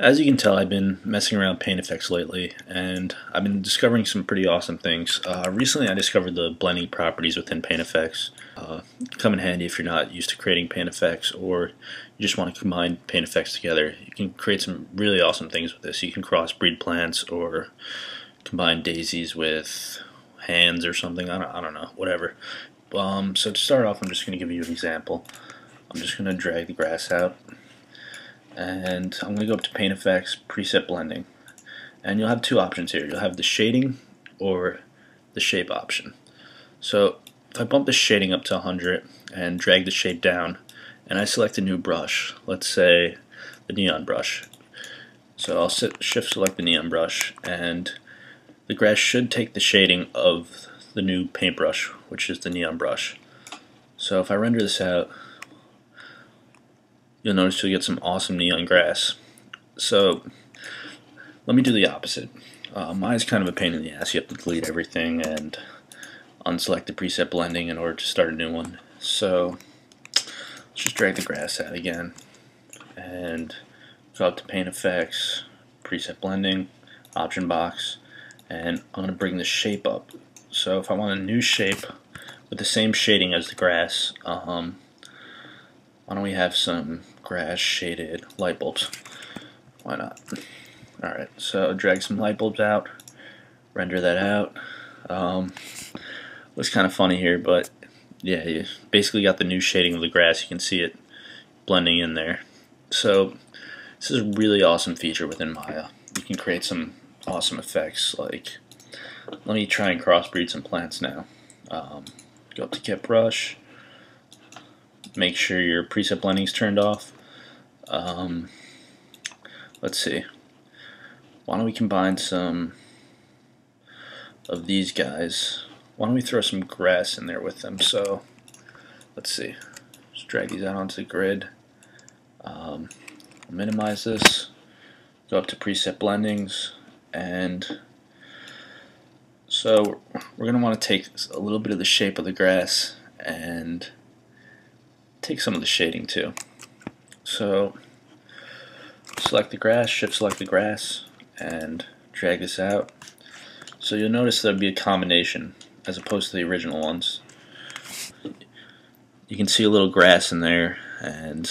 As you can tell, I've been messing around Paint Effects lately, and I've been discovering some pretty awesome things. Uh, recently, I discovered the blending properties within Paint Effects. Uh, come in handy if you're not used to creating Paint Effects, or you just want to combine Paint Effects together. You can create some really awesome things with this. You can crossbreed plants, or combine daisies with hands or something. I don't, I don't know, whatever. Um, so to start off, I'm just going to give you an example. I'm just going to drag the grass out and I'm going to go up to Paint Effects, Preset Blending. And you'll have two options here. You'll have the shading or the shape option. So if I bump the shading up to 100 and drag the shape down, and I select a new brush, let's say the neon brush. So I'll shift select the neon brush, and the grass should take the shading of the new paintbrush, which is the neon brush. So if I render this out, you'll notice you'll get some awesome neon grass. So let me do the opposite. Uh, mine's kind of a pain in the ass. You have to delete everything and unselect the preset blending in order to start a new one. So let's just drag the grass out again and go up to paint effects, preset blending, option box, and I'm going to bring the shape up. So if I want a new shape with the same shading as the grass, um, why don't we have some grass shaded light bulbs? Why not? Alright, so drag some light bulbs out, render that out. Um, looks kind of funny here, but yeah, you basically got the new shading of the grass. You can see it blending in there. So this is a really awesome feature within Maya. You can create some awesome effects like let me try and crossbreed some plants now. Um, go up to Get Brush, make sure your preset blending is turned off. Um, let's see. Why don't we combine some of these guys? Why don't we throw some grass in there with them? So let's see. Just drag these out onto the grid. Um, minimize this. Go up to preset blendings and so we're going to want to take a little bit of the shape of the grass and take some of the shading too. So select the grass, shift select the grass, and drag this out. So you'll notice there'll be a combination as opposed to the original ones. You can see a little grass in there and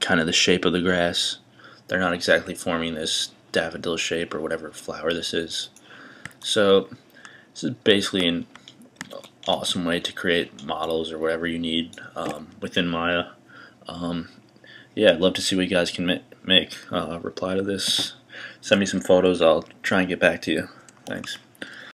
kind of the shape of the grass. They're not exactly forming this daffodil shape or whatever flower this is. So this is basically an awesome way to create models or whatever you need um, within Maya. Um, yeah, I'd love to see what you guys can make. Uh, reply to this. Send me some photos. I'll try and get back to you. Thanks.